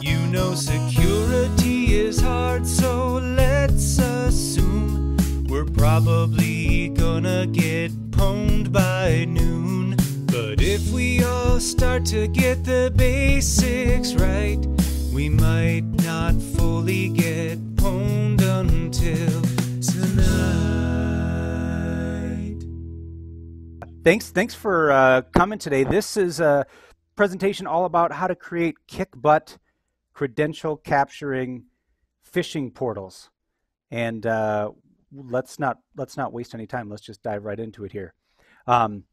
You know security is hard, so let's assume we're probably gonna get pwned by noon. But if we all start to get the basics right, we might not fully get pwned until tonight. Thanks, thanks for uh, coming today. This is a presentation all about how to create kick butt credential capturing phishing portals. And uh, let's not let's not waste any time. Let's just dive right into it here. Um,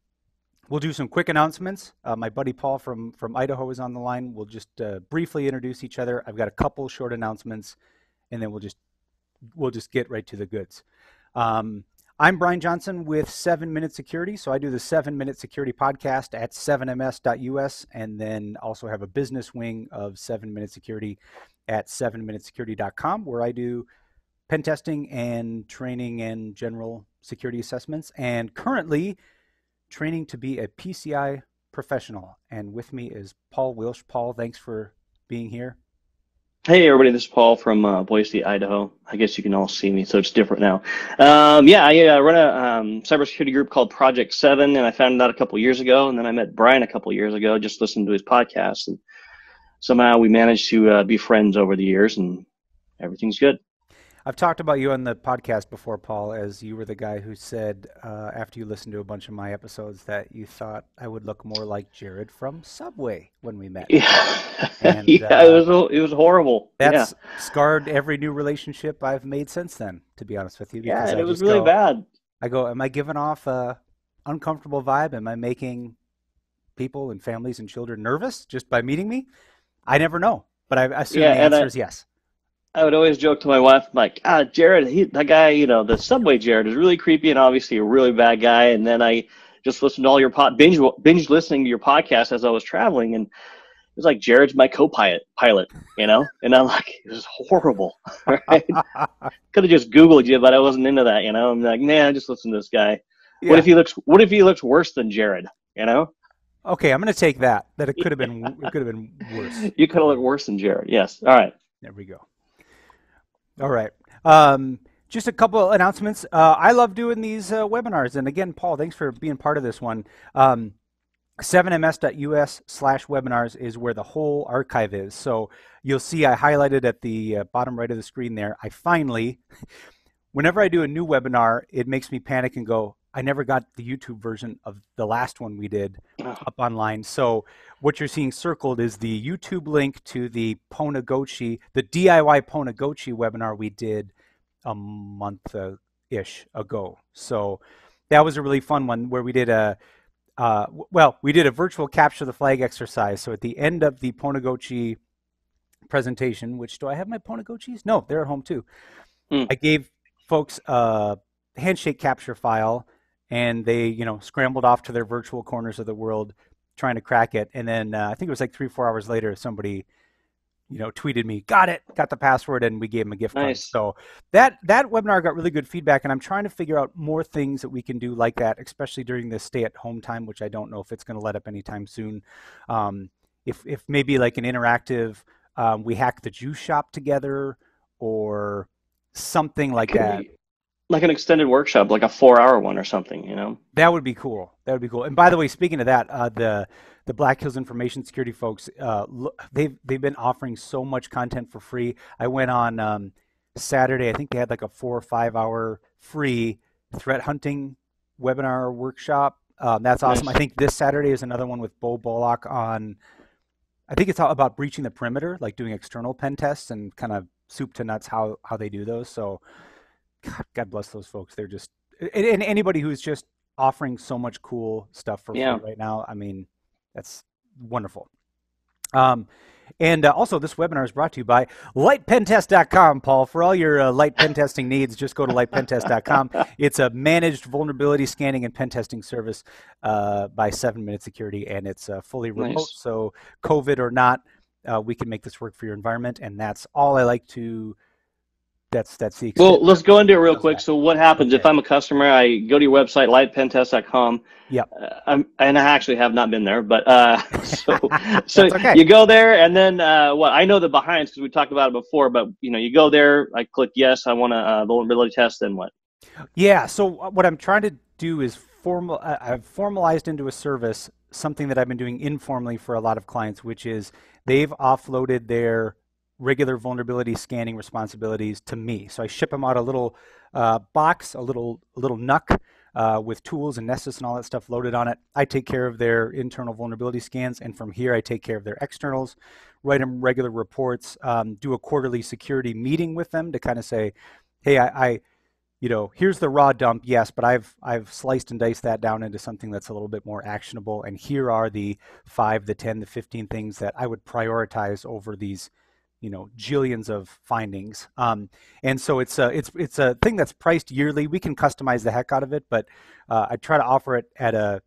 we'll do some quick announcements. Uh, my buddy Paul from from Idaho is on the line. We'll just uh, briefly introduce each other. I've got a couple short announcements, and then we'll just we'll just get right to the goods. Um, I'm Brian Johnson with 7 Minute Security. So I do the 7 Minute Security podcast at 7ms.us and then also have a business wing of 7 Minute Security at 7minutesecurity.com where I do pen testing and training and general security assessments. And currently training to be a PCI professional. And with me is Paul Wilsh. Paul, thanks for being here. Hey everybody, this is Paul from uh, Boise, Idaho. I guess you can all see me, so it's different now. Um, yeah, I uh, run a um, cybersecurity group called Project Seven, and I founded that a couple years ago. And then I met Brian a couple years ago, just listening to his podcast, and somehow we managed to uh, be friends over the years, and everything's good. I've talked about you on the podcast before, Paul, as you were the guy who said uh, after you listened to a bunch of my episodes that you thought I would look more like Jared from Subway when we met. Yeah, and, yeah, uh, it was it was horrible. That's yeah. scarred every new relationship I've made since then. To be honest with you, yeah, it was really go, bad. I go, am I giving off a uncomfortable vibe? Am I making people and families and children nervous just by meeting me? I never know, but I assume yeah, the answer I, is yes. I would always joke to my wife, like, ah, Jared, he, that guy, you know, the Subway Jared is really creepy and obviously a really bad guy. And then I just listened to all your pot binge binge listening to your podcast as I was traveling, and it was like Jared's my co-pilot, pilot, you know. And I'm like, it was horrible. Right? Could have just Googled you, but I wasn't into that, you know. I'm like, nah, I just listen to this guy. Yeah. What if he looks? What if he looks worse than Jared? You know. Okay, I'm going to take that. That it could have been. it could have been worse. You could have looked worse than Jared. Yes. All right. There we go. All right. Um, just a couple announcements. Uh, I love doing these uh, webinars. And again, Paul, thanks for being part of this one. Um, 7ms.us slash webinars is where the whole archive is. So you'll see I highlighted at the uh, bottom right of the screen there. I finally, whenever I do a new webinar, it makes me panic and go, I never got the YouTube version of the last one we did up online. So what you're seeing circled is the YouTube link to the Pwnagotchi, the DIY Pwnagotchi webinar we did a month ish ago. So that was a really fun one where we did a uh, well, we did a virtual capture the flag exercise. So at the end of the Pwnagotchi presentation, which do I have my Pwnagotchis? No, they're at home too. Mm. I gave folks a handshake capture file and they you know scrambled off to their virtual corners of the world trying to crack it. And then uh, i think it was like three four hours later somebody you know tweeted me got it got the password and we gave them a gift nice. card so that that webinar got really good feedback and i'm trying to figure out more things that we can do like that especially during this stay at home time which i don't know if it's going to let up anytime soon. Um, if if maybe like an interactive um, we hack the juice shop together or something like Can that. we, like an extended workshop, like a four-hour one or something, you know. That would be cool. That would be cool. And by the way, speaking of that, uh, the the Black Hills Information Security folks, uh, they've they've been offering so much content for free. I went on um, Saturday. I think they had like a four or five hour free threat hunting webinar workshop. Um, that's awesome. Nice. I think this Saturday is another one with Bo Bollock on. I think it's all about breaching the perimeter, like doing external pen tests and kind of soup to nuts how how they do those. So God, God bless those folks. They're just and, and, anybody who's just offering so much cool stuff for yeah. free right now. I mean, that's wonderful. Um, and uh, also, this webinar is brought to you by lightpentest.com, Paul. For all your uh, light pen testing needs, just go to lightpentest.com. it's a managed vulnerability scanning and pen testing service uh, by 7 Minute Security, and it's uh, fully remote. Nice. So, COVID or not, uh, we can make this work for your environment. And that's all I like to that's that's the Well, let's go into it real quick. that. So, what happens if I'm a customer? I go to your website, lightpentest.com. yeah Uh, and I actually have not been there, but uh, so so okay. you go there, and then uh, what? I know the behinds because we talked about it before. But you know, you go there. I click yes. I want a uh, vulnerability test. Then what? Yeah. So uh, what I'm trying to do is formal. uh, I've formalized into a service something that I've been doing informally for a lot of clients, which is they've offloaded their regular vulnerability scanning responsibilities to me. So I ship them out a little uh, box, a little a little NUC. Uh, with tools and Nessus and all that stuff loaded on it, I take care of their internal vulnerability scans, and from here I take care of their externals, write them regular reports, um, do a quarterly security meeting with them to kind of say, hey, I, I you know, here's the raw dump, yes, but I've I've sliced and diced that down into something that's a little bit more actionable. And here are the five, the ten, the fifteen things that I would prioritize over these, you know, jillions of findings. Um, and so it's a it's it's a thing that's priced yearly. We can customize the heck out of it, but uh, I try to offer it at a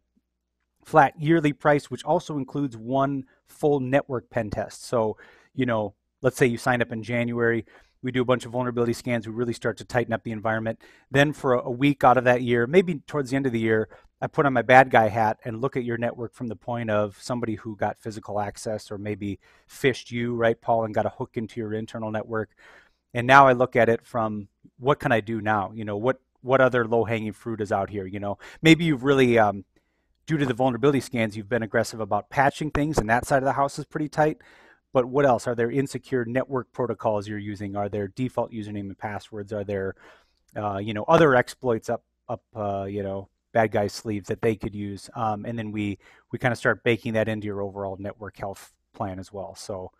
flat yearly price, which also includes one full network pen test. So, you know, let's say you sign up in January, we do a bunch of vulnerability scans, we really start to tighten up the environment. Then for a, week out of that year, maybe towards the end of the year, I put on my bad guy hat and look at your network from the point of somebody who got physical access or maybe phished you, right, Paul, and got a hook into your internal network. And now I look at it from what can I do now? You know, what what other low hanging fruit is out here? You know, maybe you've really um, due to the vulnerability scans, you've been aggressive about patching things, and that side of the house is pretty tight. But what else? Are there insecure network protocols you're using? Are there default username and passwords? Are there, uh, you know, other exploits up up, uh, you know, bad guys' sleeves that they could use? Um, and then we we kind of start baking that into your overall network health plan as well. So,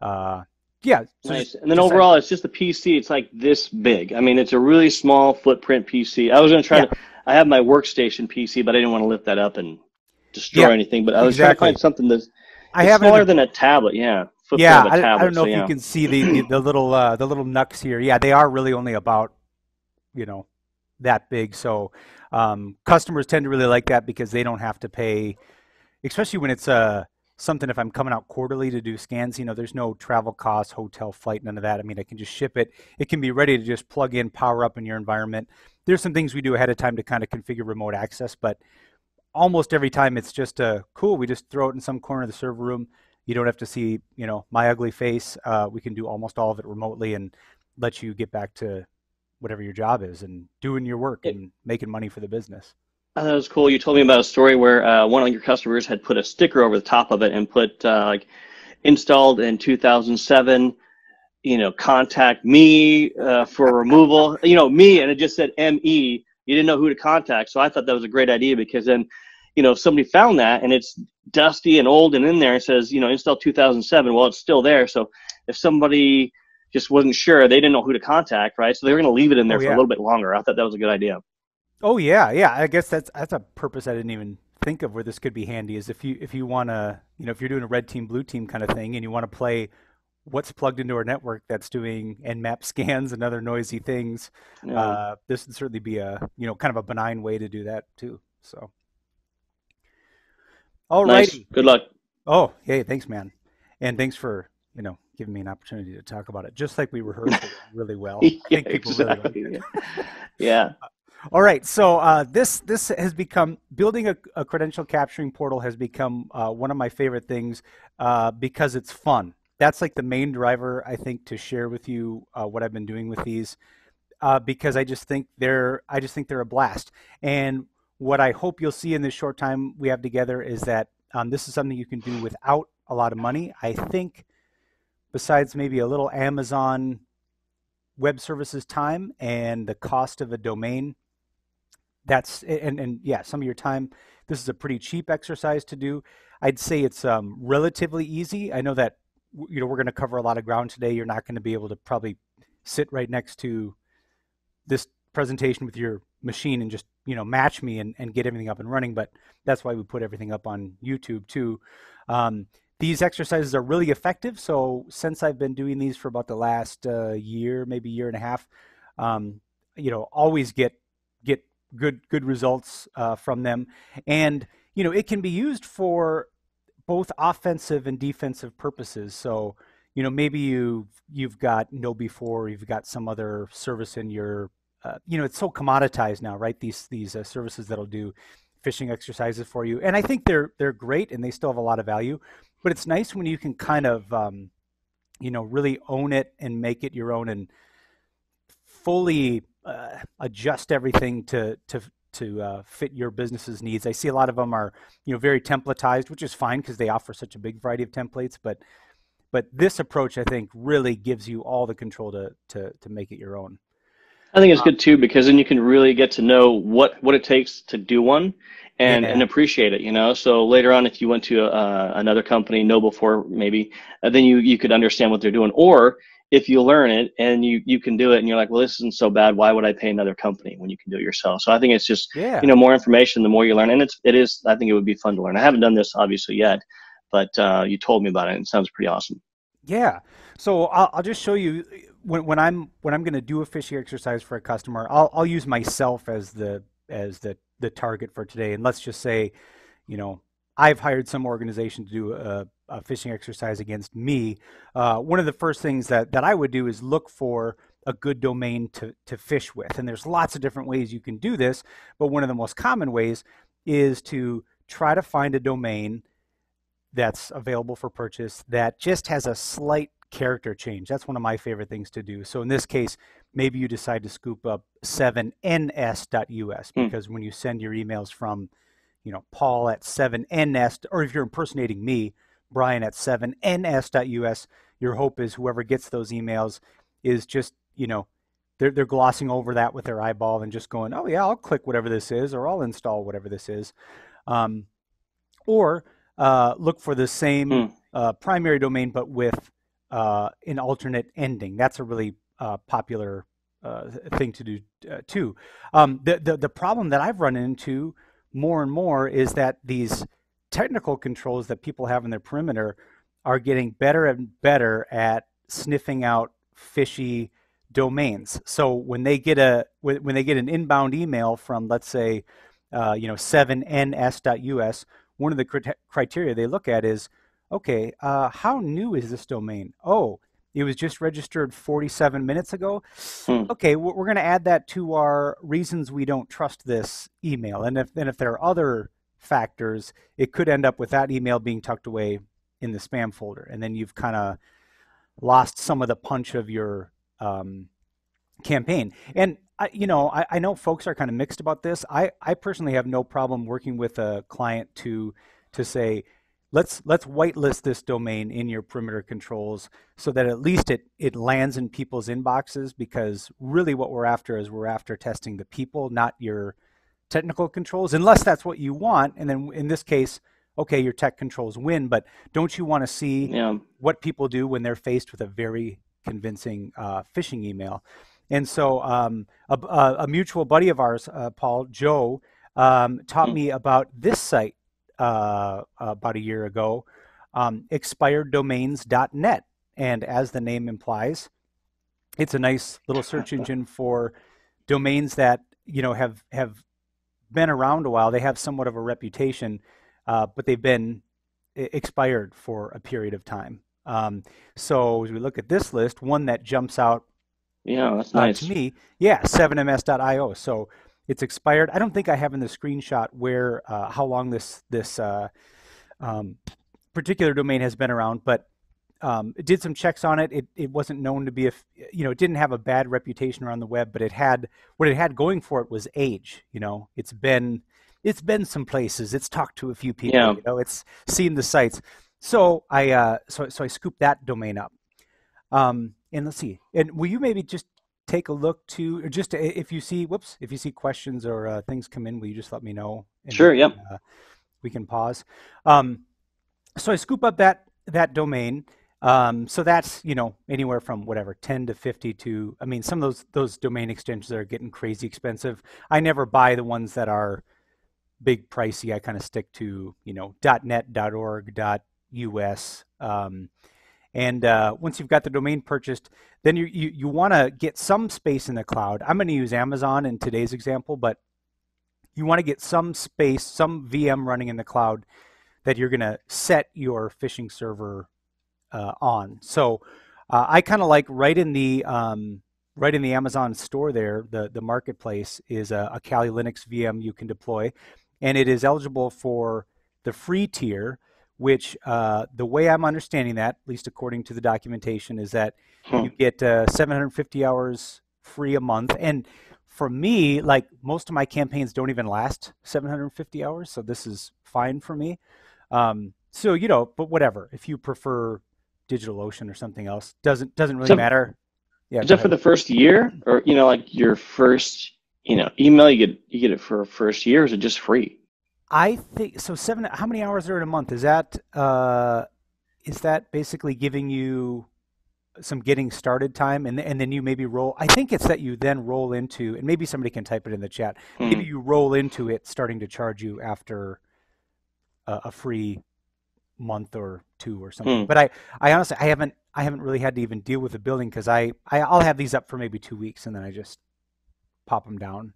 uh, yeah. So nice. just- And then overall, it's just a PC. It's like this big. I mean, it's a really small footprint PC. I was going to try Yeah. to. I have my workstation PC, but I didn't want to lift that up and destroy Yeah, anything. But I was exactly. trying to find something that's I have smaller than a tablet. Yeah. Yeah, I, tablet, I don't know so if yeah. you can see the, the, the little uh, the little nucks here. Yeah, they are really only about you know that big. So um, customers tend to really like that because they don't have to pay, especially when it's uh, something. If I'm coming out quarterly to do scans, you know, there's no travel costs, hotel, flight, none of that. I mean, I can just ship it. It can be ready to just plug in, power up in your environment. There's some things we do ahead of time to kind of configure remote access, but almost every time it's just uh, cool. We just throw it in some corner of the server room. You don't have to see, you know, my ugly face. Uh, we can do almost all of it remotely and let you get back to whatever your job is and doing your work and making money for the business. I thought it was cool. You told me about a story where uh, one of your customers had put a sticker over the top of it and put uh, like installed in 2007. You know, contact me uh, for removal. You know, me, and it just said ME. You didn't know who to contact, so I thought that was a great idea because then, you know, if somebody found that and it's dusty and old and in there, it says you know install 2007. Well, it's still there. So if somebody just wasn't sure, they didn't know who to contact, right? So they were going to leave it in there Oh, for yeah. a little bit longer. I thought that was a good idea. Oh yeah, yeah. I guess that's that's a purpose I didn't even think of where this could be handy. Is if you if you want to, you know, if you're doing a red team blue team kind of thing, and you want to play what's plugged into our network that's doing nmap scans and other noisy things, Yeah. uh, this would certainly be a you know kind of a benign way to do that too. So, all nice. Good luck. Oh, hey, thanks, man, and thanks for you know giving me an opportunity to talk about it, just like we rehearsed it really well. I yeah, think people really like exactly. it. yeah. All right, so uh, this this has become building a, a credential capturing portal has become uh, one of my favorite things uh, because it's fun. That's like the main driver I think to share with you uh, what I've been doing with these uh, because I just think they're I just think they're a blast. And what I hope you'll see in this short time we have together is that um, this is something you can do without a lot of money. I think besides maybe a little Amazon web services time and the cost of a domain that's and and yeah some of your time this is a pretty cheap exercise to do i'd say it's um, relatively easy i know that you know we're going to cover a lot of ground today. You're not going to be able to probably sit right next to this presentation with your machine and just you know match me and, and get everything up and running but that's why we put everything up on youtube too. Um, these exercises are really effective so since i've been doing these for about the last uh, year maybe year and a half um, you know always get get good good results uh, from them. And you know it can be used for both offensive and defensive purposes so you know, maybe you you've got KnowBe4, you've got some other service in your, uh, you know, it's so commoditized now, right? These these uh, services that'll do phishing exercises for you, and I think they're they're great and they still have a lot of value. But it's nice when you can kind of, um, you know, really own it and make it your own and fully uh, adjust everything to to to uh, fit your business's needs. I see a lot of them are you know very templatized, which is fine because they offer such a big variety of templates. But but this approach, I think, really gives you all the control to to to make it your own. I think it's good too because then you can really get to know what what it takes to do one, and, yeah. and appreciate it. You know, so later on, if you went to uh, another company, KnowBe4 maybe, uh, then you you could understand what they're doing, or if you learn it and you you can do it and you're like well this isn't so bad. Why would i pay another company when you can do it yourself? So i think it's just yeah. you know more information the more you learn. And it's it is i think it would be fun to learn. I haven't done this obviously yet but uh, you told me about it and it sounds pretty awesome. Yeah. So i'll, I'll just show you when, when i'm when i'm going to do a phishing exercise for a customer I'll, I'll use myself as the as the the target for today. And let's just say you know I've hired some organization to do a, a phishing exercise against me. Uh, one of the first things that, that I would do is look for a good domain to, to fish with. And there's lots of different ways you can do this, but one of the most common ways is to try to find a domain that's available for purchase that just has a slight character change. That's one of my favorite things to do. So in this case, maybe you decide to scoop up 7ns.us hmm. because mm. when you send your emails from you know, Paul at 7ns, or if you're impersonating me, Brian at 7ns.us, your hope is whoever gets those emails is just, you know, they're, they're glossing over that with their eyeball and just going, oh, yeah, I'll click whatever this is, or I'll install whatever this is. Um, or uh, look for the same hmm. uh, primary domain, but with uh, an alternate ending. That's a really uh, popular uh, thing to do uh, too. Um, the, the, the problem that I've run into more and more is that these technical controls that people have in their perimeter are getting better and better at sniffing out fishy domains. So when they get a when they get an inbound email from let's say uh, you know 7ns.us, one of the criteria they look at is okay, uh, how new is this domain? Oh, it was just registered 47 minutes ago. Hmm. Okay, we're going to add that to our reasons we don't trust this email. And if and if there are other factors, it could end up with that email being tucked away in the spam folder, and then you've kind of lost some of the punch of your um, campaign. And I, you know, I, I know folks are kind of mixed about this. I, I personally have no problem working with a client to to say, let's let's whitelist this domain in your perimeter controls so that at least it it lands in people's inboxes because really what we're after is we're after testing the people not your technical controls unless that's what you want and then in this case okay your tech controls win but don't you want to see yeah. what people do when they're faced with a very convincing uh, phishing email and so um, a, a, mutual buddy of ours uh, paul joe um, taught mm. me about this site uh, about a year ago, um, expireddomains.net. And as the name implies, it's a nice little search engine for domains that you know have have been around a while. They have somewhat of a reputation, uh, but they've been expired for a period of time. Um, so as we look at this list, one that jumps out, yeah, that's nice to me. Yeah, 7ms.io. So it's expired. I don't think I have in the screenshot where uh, how long this this uh, um, particular domain has been around, but um, it did some checks on it. It it wasn't known to be a you know it didn't have a bad reputation around the web, but it had what it had going for it was age. You know, it's been it's been some places. It's talked to a few people. Yeah. You know, it's seen the sites. So I uh, so so I scooped that domain up. Um, and let's see. And will you maybe just take a look to, or just to, if you see, whoops, if you see questions or uh, things come in, will you just let me know? Sure. Yep. Uh, we can pause. Um, so I scoop up that that domain. Um, so that's you know anywhere from whatever 10 to 50 to I mean some of those those domain extensions are getting crazy expensive. I never buy the ones that are big pricey. I kind of stick to you know .net, .org, .us. Um, and uh, once you've got the domain purchased, then you, you, you want to get some space in the cloud. I'm going to use Amazon in today's example, but you want to get some space, some VM running in the cloud that you're going to set your phishing server uh, on. So uh, I kind of like right in the um, right in the Amazon store there, the the marketplace is a, a Kali Linux VM you can deploy, and it is eligible for the free tier. Which uh, the way I'm understanding that, at least according to the documentation, is that Hmm. you get uh, 750 hours free a month. And for me, like most of my campaigns don't even last 750 hours, so this is fine for me. Um, so you know, but whatever. If you prefer DigitalOcean or something else, doesn't doesn't really So- matter. Yeah, Is that for the first year, or you know, like your first, you know, email you get you get it for first year? Or is it just free? I think so. Seven. How many hours are in a month? Is that uh, is that basically giving you some getting started time, and and then you maybe roll? I think it's that you then roll into, and maybe somebody can type it in the chat. Maybe Hmm. you roll into it starting to charge you after a, a free month or two or something. Hmm. But I, I honestly, I haven't, I haven't really had to even deal with the building because I, I, I'll have these up for maybe two weeks and then I just pop them down.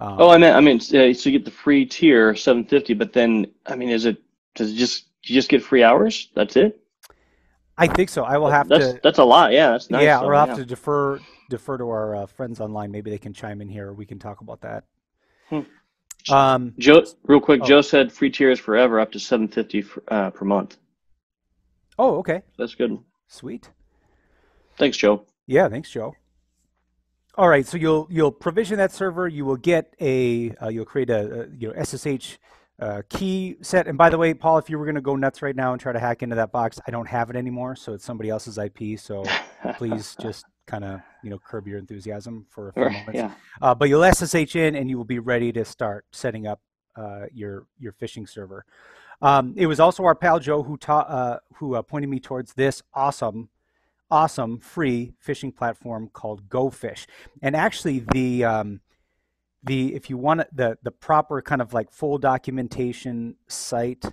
Um, Oh, I mean, I mean, uh, so you get the free tier, seven fifty, but then, I mean, is it does it just you just get free hours? That's it. I think so. I will have that's to. that's a lot. Yeah, that's nice. yeah, though, or I'll yeah. have to defer defer to our uh, friends online. Maybe they can chime in here. We can talk about that. Hmm. Um, Joe, real quick, Oh. Joe said free tier is forever, up to seven fifty uh, per month. oh, okay, That's good. sweet. Thanks, Joe. Yeah, thanks, Joe. All right, so you'll you'll provision that server. You will get a uh, you'll create a, a you know SSH uh, key set. And by the way, Paul, if you were going to go nuts right now and try to hack into that box, I don't have it anymore, so it's somebody else's IP. So please just kind of you know curb your enthusiasm for a few Or- moments. yeah. Uh, but you'll SSH in, and you will be ready to start setting up uh, your your phishing server. Um, it was also our pal Joe who taught uh, who uh, pointed me towards this awesome, awesome free fishing platform called GoFish. And actually, the um, the if you want the the proper kind of like full documentation site.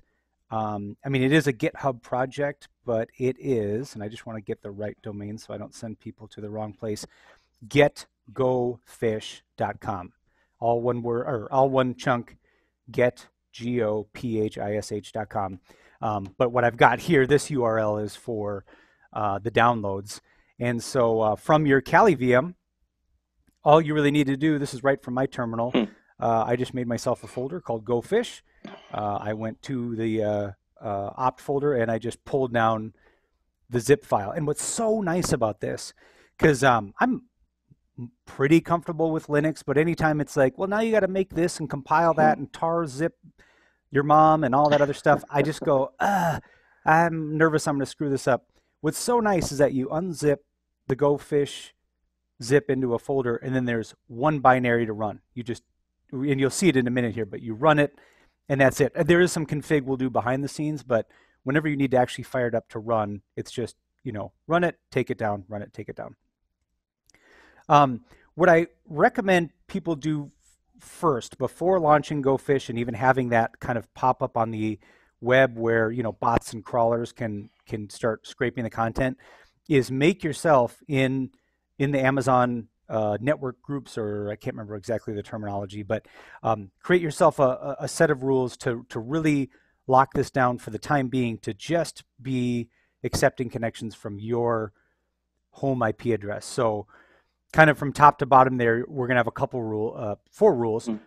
Um, I mean, it is a GitHub project, but it is, and I just want to get the right domain so I don't send people to the wrong place. GetGofish.com, all one word or all one chunk. Get G O P H I S H.com. Um, but what I've got here, this URL is for uh, the downloads. And so uh, from your Kali VM, all you really need to do, this is right from my terminal. Hmm. Uh, I just made myself a folder called GoFish. Uh, I went to the uh, uh, opt folder and I just pulled down the zip file. And what's so nice about this, because um, I'm pretty comfortable with Linux, but anytime it's like, well, now you got to make this and compile that and tar zip your mom and all that other stuff, I just go, I'm nervous I'm going to screw this up. What's so nice is that you unzip the GoFish zip into a folder, and then there's one binary to run. You just, and you'll see it in a minute here, but you run it, and that's it. There is some config we'll do behind the scenes, but whenever you need to actually fire it up to run, it's just, you know, run it, take it down, run it, take it down. Um, what I recommend people do first before launching GoFish and even having that kind of pop up on the web where you know bots and crawlers can can start scraping the content is make yourself in in the Amazon uh, network groups or I can't remember exactly the terminology, but um, create yourself a, a set of rules to to really lock this down for the time being to just be accepting connections from your home IP address. So kind of from top to bottom there, we're going to have a couple rule, uh, four rules. Mm.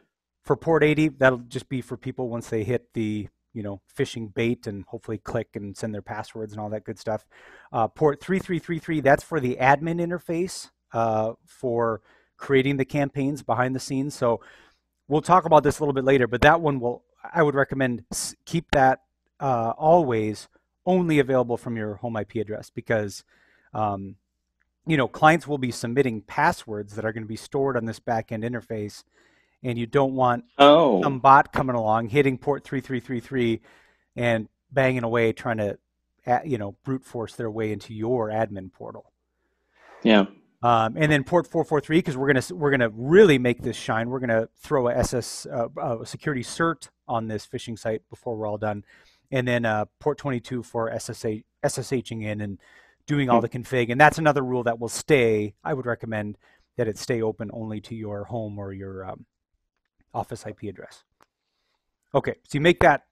For port 80, that'll just be for people once they hit the, you know, phishing bait and hopefully click and send their passwords and all that good stuff. Uh, port 3333, that's for the admin interface uh, for creating the campaigns behind the scenes. So we'll talk about this a little bit later, but that one will, I would recommend keep that uh, always only available from your home IP address because um, you know clients will be submitting passwords that are going to be stored on this backend interface and you don't want Oh, some bot coming along hitting port 3333 and banging away trying to you know brute force their way into your admin portal yeah. um, and then port 443 because we're gonna we're gonna really make this shine. We're gonna throw a SS uh, uh, security cert on this phishing site before we're all done, and then uh, port 22 for SSH SSHing in and doing all Hmm. the config. And that's another rule that will stay. I would recommend that it stay open only to your home or your um, office IP address. Okay, so you make that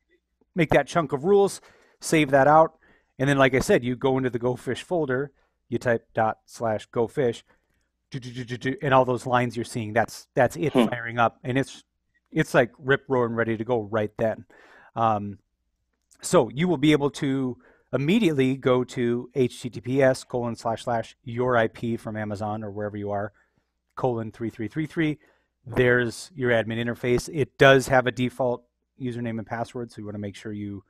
make that chunk of rules, save that out, And then, like I said, you go into the GoFish folder, you type dot slash GoFish, and all those lines you're seeing, that's that's it Hmm. firing up, and it's it's like rip roaring ready to go right then. Um, so you will be able to immediately go to https colon slash slash your IP from Amazon or wherever you are colon three three three three. There's your admin interface. It does have a default username and password, so you want to make sure you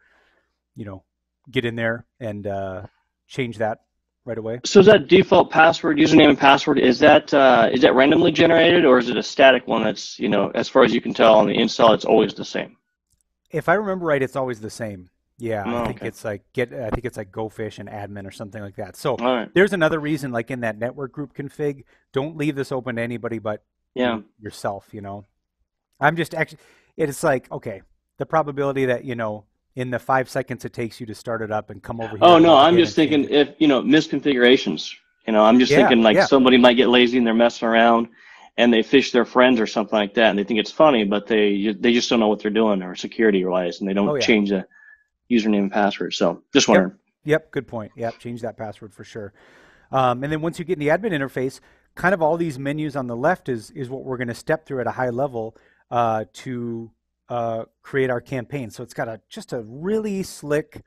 you know get in there and uh, change that right away. So is that default password, username and password, is that uh, is that randomly generated or is it a static one that's, you know, as far as you can tell on the install, it's always the same? If I remember right, it's always the same. Yeah, Oh, I think okay. it's like get. I think it's like GoFish and admin or something like that. So right. there's another reason, like in that network group config, don't leave this open to anybody but Yeah. yourself. You know, I'm just actually. It's like okay, the probability that you know in the five seconds it takes you to start it up and come over here. Oh no, I'm just thinking if you know misconfigurations. You know, I'm just Yeah, thinking like yeah. somebody might get lazy and they're messing around, and they fish their friends or something like that, and they think it's funny, but they they just don't know what they're doing or security wise, and they don't Oh, yeah. change the username and password. So just wondering. Yep, good point. Yep, change that password for sure. Um, and then once you get in the admin interface, kind of all these menus on the left is is what we're going to step through at a high level uh, to uh, create our campaign. So it's got a just a really slick,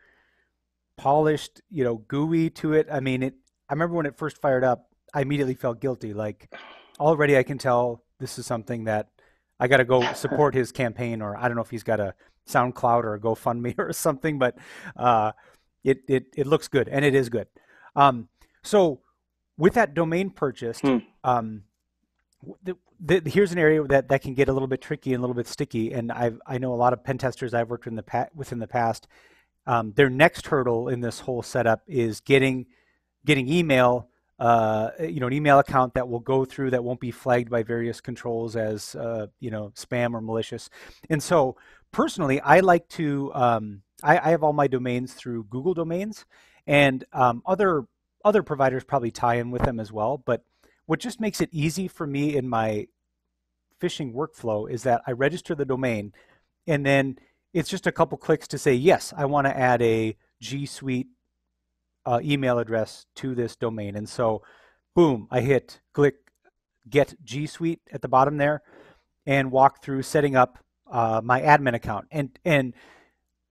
polished, you know, GUI to it. I mean, it. I remember when it first fired up, I immediately felt guilty. Like already, I can tell this is something that I got to go support his campaign, or I don't know if he's got a SoundCloud or a GoFundMe or something, but. Uh, it, it, it looks good and it is good. Um, so with that domain purchased, Hmm. um, the, the, here's an area that, that can get a little bit tricky and a little bit sticky. And I've, I know a lot of pen testers I've worked with in the, pa- with in the past. Um, their next hurdle in this whole setup is getting getting email, uh, you know, an email account that will go through that won't be flagged by various controls as uh, you know spam or malicious. And so personally, I like to um, I, I have all my domains through Google Domains, and um, other other providers probably tie in with them as well. But what just makes it easy for me in my phishing workflow is that I register the domain, and then it's just a couple clicks to say yes, I want to add a G Suite uh, email address to this domain, and so boom, I hit click get G Suite at the bottom there, and walk through setting up uh, my admin account, and and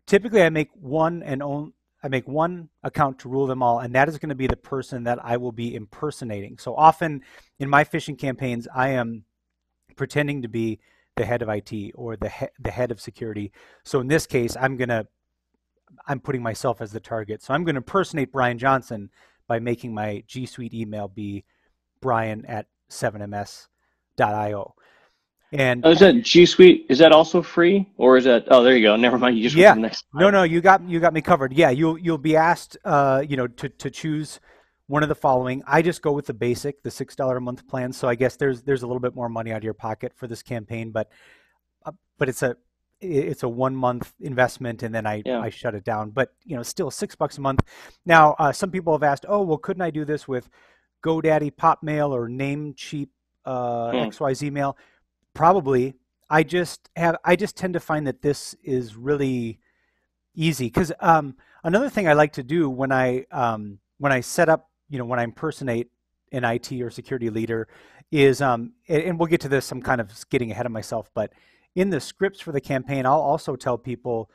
typically I make one and own I make one account to rule them all, and that is going to be the person that I will be impersonating. So often in my phishing campaigns, I am pretending to be the head of IT or the he- the head of security. So in this case, I'm gonna I'm putting myself as the target. So I'm going to impersonate Brian Johnson by making my G Suite email be Brian at 7ms.io. And Oh, is that G Suite? Is that also free, or is that? Oh, there you go. Never mind. You just Yeah. went to the next. No, no, you got you got me covered. Yeah, you'll you'll be asked, uh, you know, to to choose one of the following. I just go with the basic, the six dollar a month plan. So I guess there's there's a little bit more money out of your pocket for this campaign, but uh, but it's a it's a one month investment, and then I Yeah. I shut it down. But you know, still six bucks a month. Now, uh, some people have asked, oh, well, couldn't I do this with GoDaddy, Popmail, or Namecheap, uh, Hmm. XYZ Mail? Probably. I just have I just tend to find that this is really easy because um, another thing I like to do when I um, when I set up you know when I impersonate an IT or security leader is um, and, and we'll get to this. I'm kind of getting ahead of myself, but in the scripts for the campaign, I'll also tell people,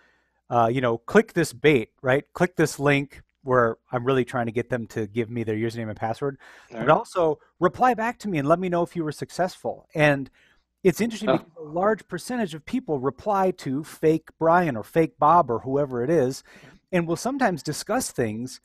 uh, you know, click this bait, right? Click this link where I'm really trying to get them to give me their username and password, All but also reply back to me and let me know if you were successful. And it's interesting Oh. because a large percentage of people reply to fake Brian or fake Bob or whoever it is, and will sometimes discuss things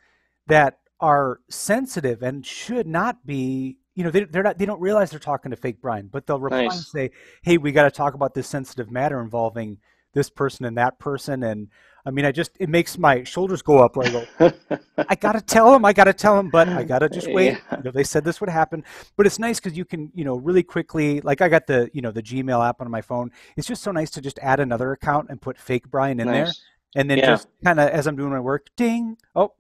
that are sensitive and should not be. You know, they, they're not. They don't realize they're talking to fake Brian, but they'll reply and say, "Hey, we got to talk about this sensitive matter involving this person and that person." And I mean, I just it makes my shoulders go up. Where I go, I gotta tell them. I gotta tell them, but I gotta just wait. Yeah. You know, they said this would happen, but it's nice because you can, you know, really quickly. Like I got the, you know, the Gmail app on my phone. It's just so nice to just add another account and put fake Brian in there, and then Yeah. just kind of as I'm doing my work, ding. Oh,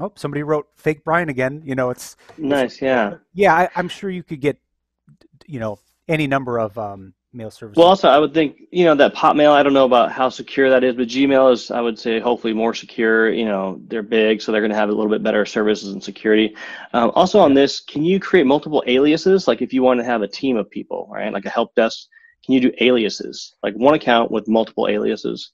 oh, somebody wrote fake Brian again. You know, it's Nice. Yeah. yeah. I, I'm sure you could get, you know, any number of um, mail service. Well, also, I would think, you know, that Hotmail, I don't know about how secure that is, but Gmail is, I would say, hopefully more secure. You know, they're big, so they're going to have a little bit better services and security. Um, also, on this, can you create multiple aliases? Like if you want to have a team of people, right? Like a help desk, can you do aliases? Like one account with multiple aliases?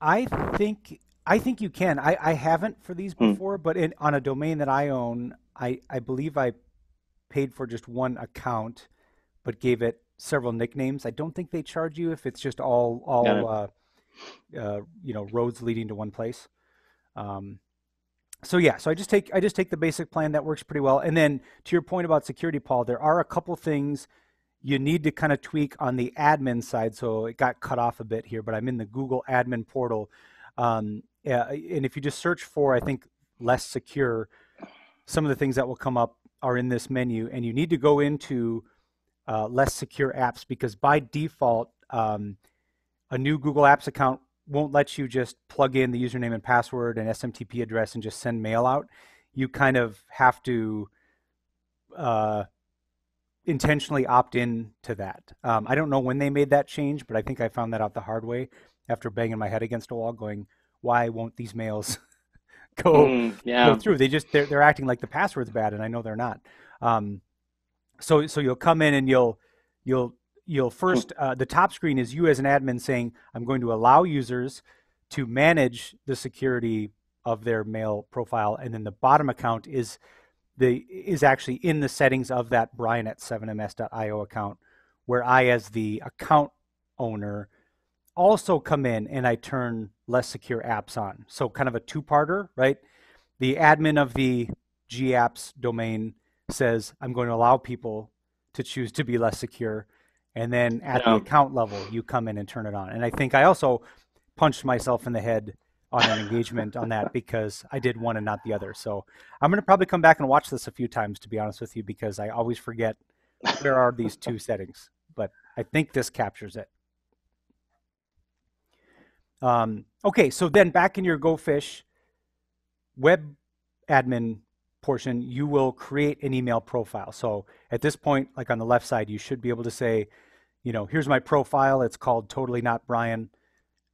I think I think you can. I, I haven't for these Hmm. before, but in, on a domain that I own, I, I believe I paid for just one account, but gave it several nicknames. I don't think they charge you if it's just all all uh, uh, you know roads leading to one place. Um, so yeah, so I just take I just take the basic plan that works pretty well. And then to your point about security, Paul, there are a couple things you need to kind of tweak on the admin side. So it got cut off a bit here, but I'm in the Google admin portal. Um, and if you just search for, I think, less secure, some of the things that will come up are in this menu, and you need to go into uh, less secure apps because by default, um, a new Google Apps account won't let you just plug in the username and password and SMTP address and just send mail out. You kind of have to uh, intentionally opt in to that. Um, I don't know when they made that change, but I think I found that out the hard way after banging my head against a wall, going, "Why won't these mails go Mm, go through?" They just they're they're acting like the password's bad, and I know they're not. Um, so so you'll come in and you'll you'll you'll first uh, the top screen is you as an admin saying, "I'm going to allow users to manage the security of their mail profile," and then the bottom account is the is actually in the settings of that Brian at 7ms.io account, where I, as the account owner, also come in and I turn less secure apps on. So kind of a two-parter, right? The admin of the GApps domain says I'm going to allow people to choose to be less secure, and then at the account level, you come in and turn it on. And I think I also punched myself in the head on an engagement on that because I did one and not the other. So I'm going to probably come back and watch this a few times to be honest with you because I always forget there are these two settings, but I think this captures it. Um, okay, so then back in your GoFish web admin portion, you will create an email profile. So at this point, like on the left side, you should be able to say, you know, here's my profile. It's called Totally Not Brian.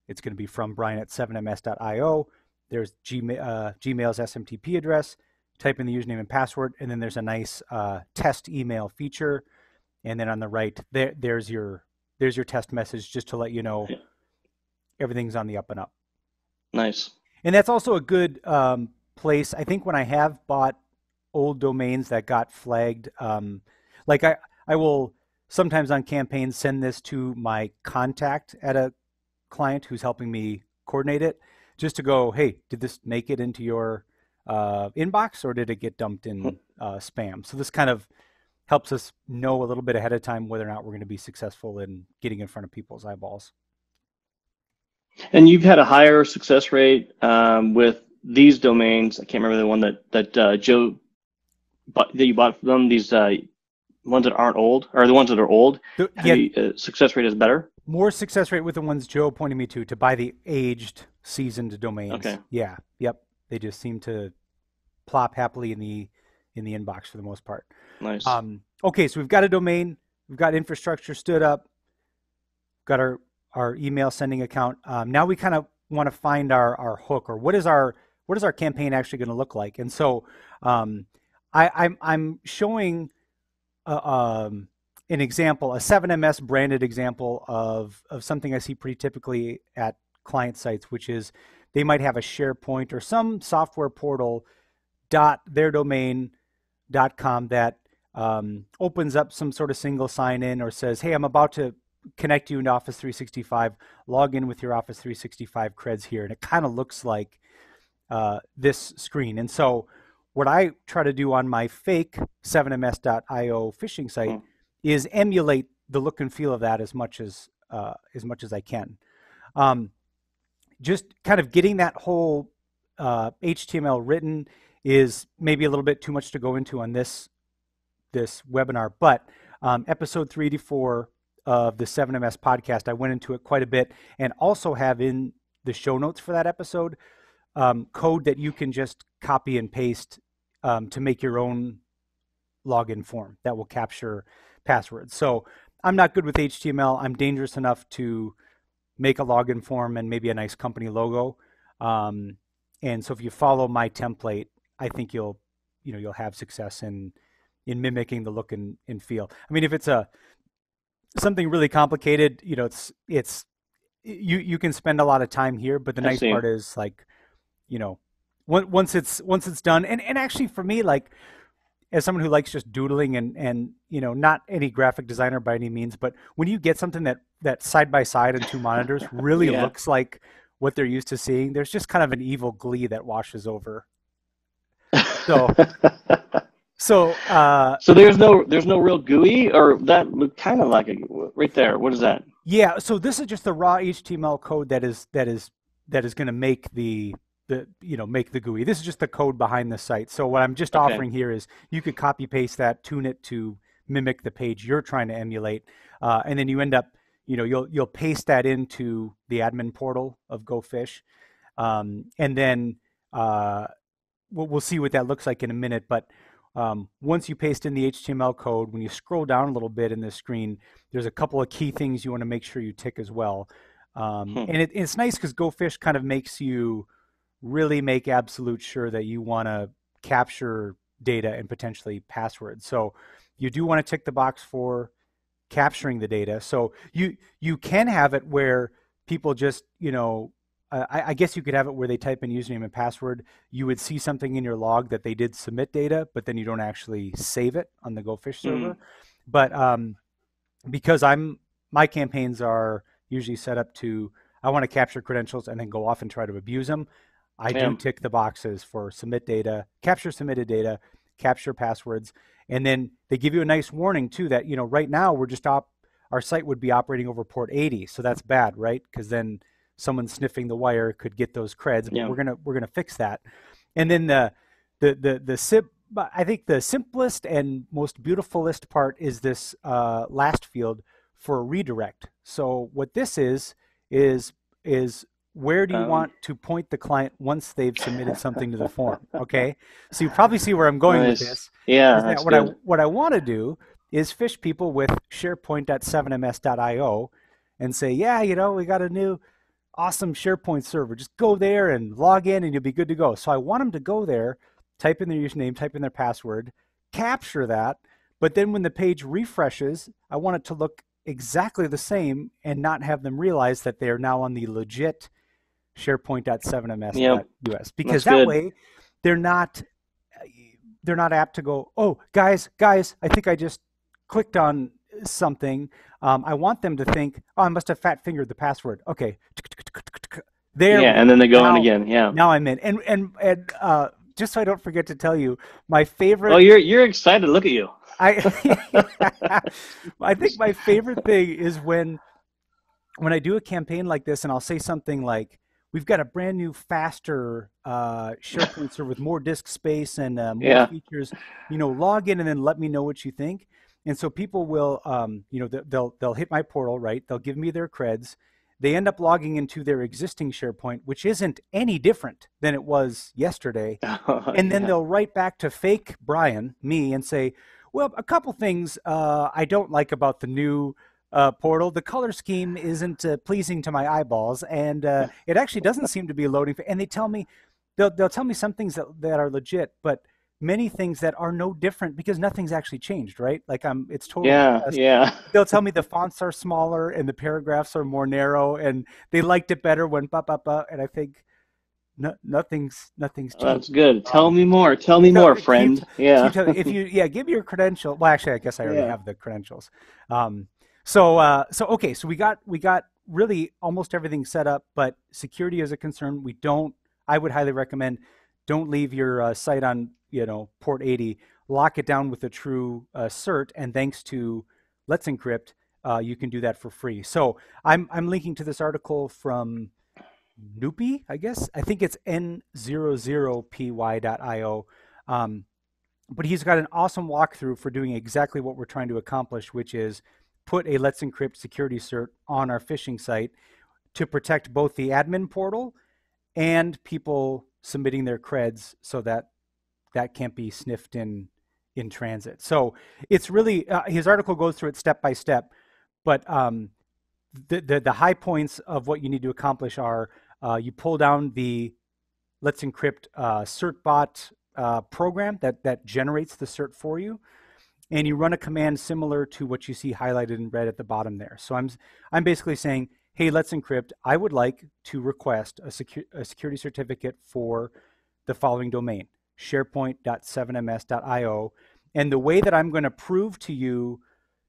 It's going to be from Brian at 7ms.io. There's Gmail, uh, Gmail's SMTP address. Type in the username and password, and then there's a nice uh, test email feature. And then on the right, there, there's your there's your test message just to let you know everything's on the up and up. Nice. And that's also a good um, place. I think when I have bought old domains that got flagged, um, like I, I will sometimes on campaigns send this to my contact at a client who's helping me coordinate it, just to go, hey, did this make it into your uh, inbox or did it get dumped in uh, spam? So this kind of helps us know a little bit ahead of time whether or not we're going to be successful in getting in front of people's eyeballs. And you've had a higher success rate um, with these domains. I can't remember the one that that uh, Joe bought, that you bought from them. These uh, ones that aren't old, or the ones that are old. The- yeah, you, uh, success rate is better. more success rate with the ones Joe pointed me to to buy the aged, seasoned domains. Okay. Yeah. Yep. They just seem to plop happily in the in the inbox for the most part. Nice. Um, okay, so we've got a domain, we've got infrastructure stood up, got our our email sending account. Um, now we kind of want to find our our hook or what is our what is our campaign actually going to look like? And so um, I, I'm I'm showing uh, um, an example, a 7MS branded example of of something I see pretty typically at client sites, which is they might have a SharePoint or some software portal dot their domain dot com that um, opens up some sort of single sign in or says, hey, I'm about to connect you into Office 365, log in with your Office 365 creds here. And it kind of looks like uh, this screen. And so what I try to do on my fake 7ms.io phishing site Mm. is emulate the look and feel of that as much as uh, as much as I can. Um, just kind of getting that whole uh, HTML written is maybe a little bit too much to go into on this this webinar, but um, episode 384 of the 7MS podcast, I went into it quite a bit and also have in the show notes for that episode um, code that you can just copy and paste um, to make your own login form that will capture passwords. So I'm not good with HTML. I'm dangerous enough to make a login form and maybe a nice company logo. Um, and so if you follow my template, I think you'll you know you'll have success in in mimicking the look and, and feel. I mean, if it's a something really complicated, you know, it's it's you you can spend a lot of time here, but the I nice part is like, you know, once it's once it's done, and and actually for me, like as someone who likes just doodling and and you know not any graphic designer by any means, but when you get something that that side by side and two monitors really Yeah. looks like what they're used to seeing, there's just kind of an evil glee that washes over. So so uh, so there's no there's no real GUI or that looked kind of like a right there. What is that? Yeah, so this is just the raw HTML code that is that is that is going to make the the you know make the GUI. This is just the code behind the site. So what I'm just Okay. offering here is you could copy paste that, tune it to mimic the page you're trying to emulate, uh, and then you end up you know you'll you'll paste that into the admin portal of GoFish, um, and then uh, we'll, we'll see what that looks like in a minute. But um, once you paste in the HTML code, when you scroll down a little bit in the screen, there's a couple of key things you want to make sure you tick as well. Um, Hmm. And it, it's nice because GoFish kind of makes you really make absolute sure that you want to capture data and potentially passwords. So you do want to tick the box for capturing the data. So you you can have it where people just you know uh, I, I guess you could have it where they type in username and password. You would see something in your log that they did submit data, but then you don't actually save it on the GoFish server. But um, because I'm my campaigns are usually set up to I want to capture credentials and then go off and try to abuse them. I Yeah. do tick the boxes for submit data, capture submitted data, capture passwords, and then they give you a nice warning too that you know right now we're just op our site would be operating over port 80, so that's bad, right? Because then someone sniffing the wire could get those creds. But Yeah. we're gonna we're gonna fix that. And then the the the the but I think the simplest and most beautifulest part is this uh, last field for a redirect. So what this is is is where do you Um. want to point the client once they've submitted something to the form? Okay, so you probably see where I'm going Nice. with this. Yeah, what I what I want to do is fish people with SharePoint.7ms.io and say, yeah, you know, we got a new awesome SharePoint server. Just go there and log in, and you'll be good to go. So I want them to go there, type in their username, type in their password, capture that, but then when the page refreshes, I want it to look exactly the same and not have them realize that they're now on the legit SharePoint.7ms.us because that good. way they're not they're not apt to go, oh, guys, guys, I think I just clicked on something. Um, I want them to think, oh, I must have fat fingered the password. Okay, there. yeah, and then they go on again. Yeah. Now I'm in, and and and uh, just so I don't forget to tell you, my favorite. Oh, you're you're excited. Look at you. I I think my favorite thing is when when I do a campaign like this and I'll say something like we've got a brand new faster uh, SharePoint server with more disk space and uh, more Yeah. features. You know log in and then let me know what you think. And so people will um, you know they'll they'll hit my portal right? They'll give me their creds. They end up logging into their existing SharePoint which isn't any different than it was yesterday. And then Yeah. they'll write back to fake Brian, me, and say, "Well, a couple things uh, I don't like about the new uh, portal. The color scheme isn't uh, pleasing to my eyeballs, and uh, it actually doesn't seem to be loading." fa-" And they tell me, they'll they'll tell me some things that that are legit, but many things that are no different because nothing's actually changed, right? Like I'm, it's totally yeah, yeah. they'll tell me the fonts are smaller and the paragraphs are more narrow and they liked it better when ba ba ba and I think no, nothing's nothing's changed. That's good. Tell me more. Tell me No, more, keep- friend. Yeah. Keep if you yeah, give me your credential. Well, actually, I guess I already Yeah. have the credentials. Um, so uh, so okay, so we got we got really almost everything set up, but security is a concern. We don't. I would highly recommend don't leave your uh, site on you know port 80. Lock it down with a true uh, cert, and thanks to Let's Encrypt, uh, you can do that for free. So I'm I'm linking to this article from Noopy, I guess. I think it's n00py.io. Um, but he's got an awesome walkthrough for doing exactly what we're trying to accomplish, which is put a Let's Encrypt security cert on our phishing site to protect both the admin portal and people submitting their creds so that that can't be sniffed in in transit. So it's really uh, his article goes through it step by step. but um, the, the, the high points of what you need to accomplish are uh, you pull down the Let's Encrypt uh, CertBot uh, program that, that generates the cert for you, and you run a command similar to what you see highlighted in red at the bottom there. So I'm, I'm basically saying, hey, Let's Encrypt, I would like to request a, secu- a security certificate for the following domain, sharepoint.7ms.io. And the way that I'm going to prove to you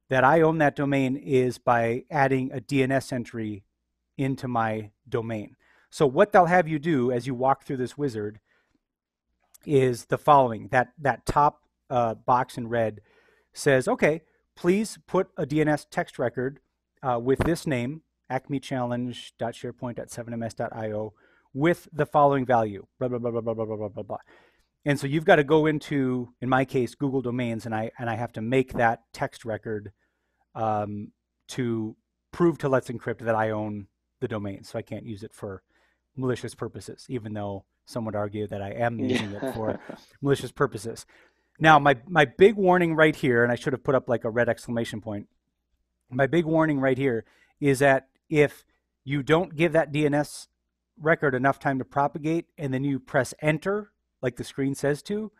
that I own that domain is by adding a DNS entry into my domain. So what they'll have you do as you walk through this wizard is the following. That, that top uh, box in red says, okay, please put a DNS text record uh, with this name, acmechallenge.sharepoint.7ms.io, with the following value, blah, blah, blah, blah, blah, blah, blah, blah, blah. And so you've got to go into, in my case, Google Domains, and I, and I have to make that text record um, to prove to Let's Encrypt that I own the domain. So I can't use it for malicious purposes, even though some would argue that I am using it for malicious purposes. Now, my, my big warning right here, and I should have put up like a red exclamation point. My big warning right here is that if you don't give that DNS record enough time to propagate and then you press enter, like the screen says to,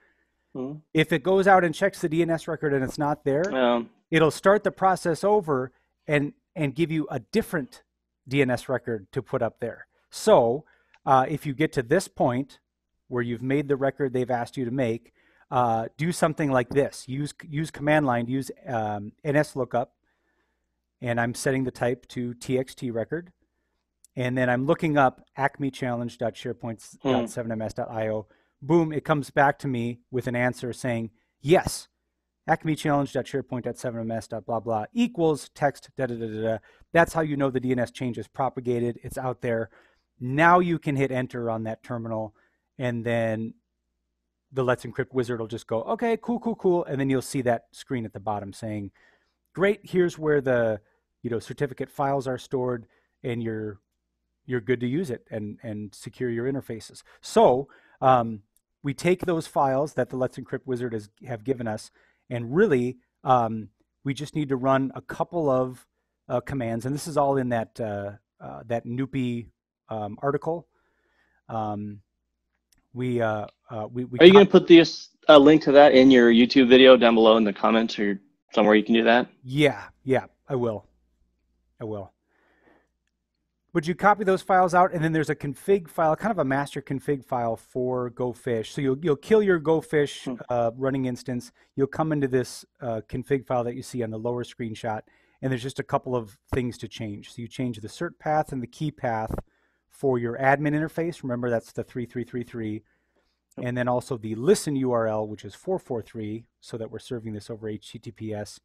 mm-hmm. if it goes out and checks the DNS record and it's not there, um, it'll start the process over and, and give you a different DNS record to put up there. So uh, if you get to this point where you've made the record they've asked you to make, uh, do something like this. Use use command line. Use um, nslookup, and I'm setting the type to txt record, and then I'm looking up acmechallenge.sharepoint.7ms.io. Boom! It comes back to me with an answer saying yes. acmechallenge.sharepoint.7ms. Blah blah equals text da da da da. That's how you know the DNS change is propagated. It's out there. Now you can hit enter on that terminal, and then the Let's Encrypt wizard will just go, okay, cool, cool, cool, and then you'll see that screen at the bottom saying, great, here's where the you know certificate files are stored, and you're you're good to use it and and secure your interfaces. So um, we take those files that the Let's Encrypt wizard has have given us, and really um, we just need to run a couple of uh, commands, and this is all in that uh, uh, that Nupi um, article. Um, we, uh, uh, we, we Are you going to put this uh, link to that in your YouTube video down below in the comments or somewhere you can do that? Yeah, yeah, I will. I will. Would you copy those files out, and then there's a config file, kind of a master config file for GoFish. So you'll you'll kill your GoFish hmm. uh, running instance. You'll come into this uh, config file that you see on the lower screenshot, and there's just a couple of things to change. So you change the cert path and the key path for your admin interface. Remember, that's the 3333. And then also the listen URL, which is 443, so that we're serving this over HTTPS.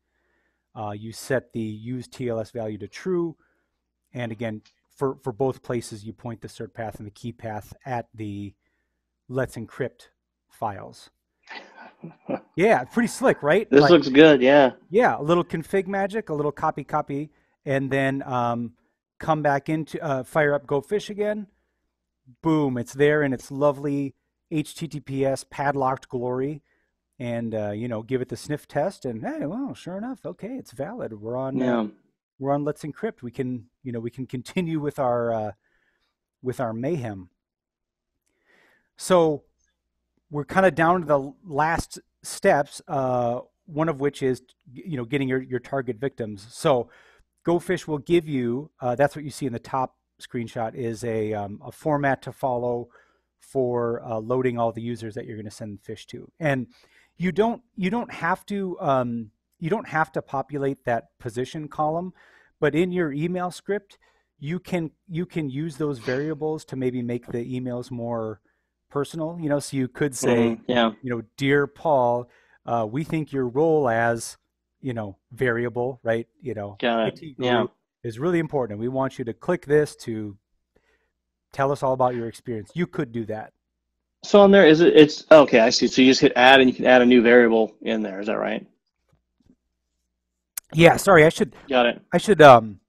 Uh, you set the use TLS value to true. And again, for, for both places, you point the cert path and the key path at the let's encrypt files. yeah, pretty slick, right? This like, looks good, yeah. Yeah, a little config magic, a little copy, copy, and then um, come back into uh, fire up GoFish again. Boom, it's there in its lovely HTTPS padlocked glory, and uh, you know, give it the sniff test, and hey, well, sure enough, okay, it's valid. We're on. Uh, yeah. We're on Let's Encrypt. We can, you know, we can continue with our uh, with our mayhem. So we're kind of down to the last steps. Uh, one of which is, you know, getting your your target victims. So GoFish will give you, uh, that's what you see in the top screenshot, is a, um, a format to follow for uh, loading all the users that you're going to send fish to. And you don't you don't have to um, you don't have to populate that position column, but in your email script, you can you can use those variables to maybe make the emails more personal. You know, so you could say, mm, yeah. you know, dear Paul, uh, we think your role as you know variable, right? You know, yeah, is really important. We want you to click this to tell us all about your experience. You could do that. So on there, is it? It's okay. I see. So you just hit add, and you can add a new variable in there. Is that right? Yeah. Sorry, I should. Got it. I should. Um,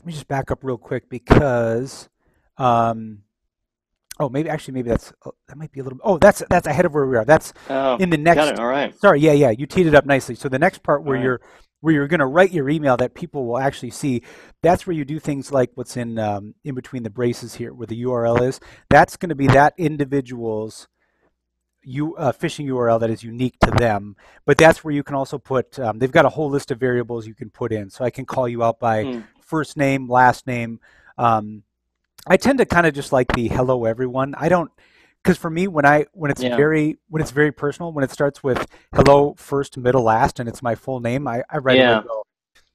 let me just back up real quick because um, Oh, maybe actually, maybe that's oh, that might be a little. Oh, that's that's ahead of where we are. That's oh, in the next. Got it. All right. Sorry, yeah, yeah. You teed it up nicely. So the next part where right. you're where you're going to write your email that people will actually see. That's where you do things like what's in um, in between the braces here, where the URL is. That's going to be that individual's you uh, phishing URL that is unique to them. But that's where you can also put. Um, they've got a whole list of variables you can put in. So I can call you out by mm. first name, last name. Um, I tend to kind of just like the hello everyone. I don't because for me when I when it's yeah. very when it's very personal when it starts with hello first middle last and it's my full name I I write yeah. Go,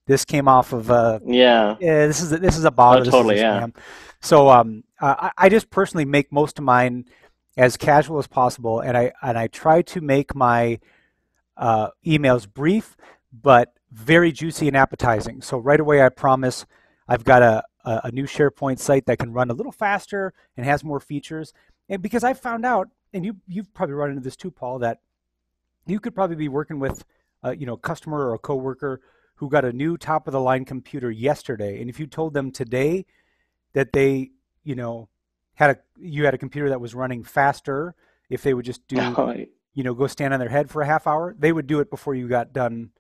this came off of uh yeah yeah this is a, this is a bot oh, totally yeah so um I, I just personally make most of mine as casual as possible and I and I try to make my uh, emails brief but very juicy and appetizing so right away I promise I've got a, a, a new SharePoint site that can run a little faster and has more features and because I found out, and you you've probably run into this too, Paul, that you could probably be working with, uh, you know, a customer or a coworker who got a new top of the line computer yesterday, and if you told them today that they, you know, had a you had a computer that was running faster, if they would just do, you know, go stand on their head for a half hour, they would do it before you got done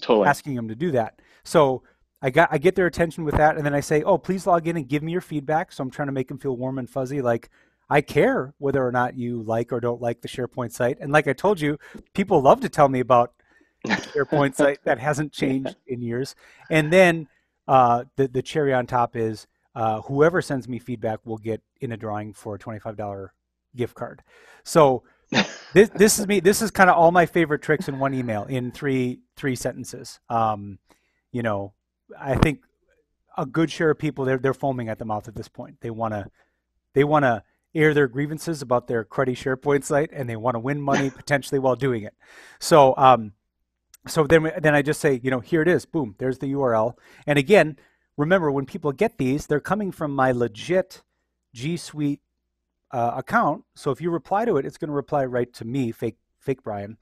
totally. asking them to do that. So I got I get their attention with that, and then I say, "Oh, please log in and give me your feedback." So I'm trying to make them feel warm and fuzzy, like I care whether or not you like or don't like the SharePoint site. And like I told you, people love to tell me about SharePoint site that hasn't changed in years. And then uh, the the cherry on top is uh, whoever sends me feedback will get in a drawing for a twenty five dollar gift card. So this this is me. This is kind of all my favorite tricks in one email in three three sentences. Um, you know, I think a good share of people they're they're foaming at the mouth at this point. They want to they want to air their grievances about their cruddy SharePoint site, and they want to win money potentially while doing it. So, um, so then then I just say, you know, here it is. Boom, there's the URL. And again, remember when people get these, they're coming from my legit G Suite uh, account. So if you reply to it, it's going to reply right to me, fake fake Brian.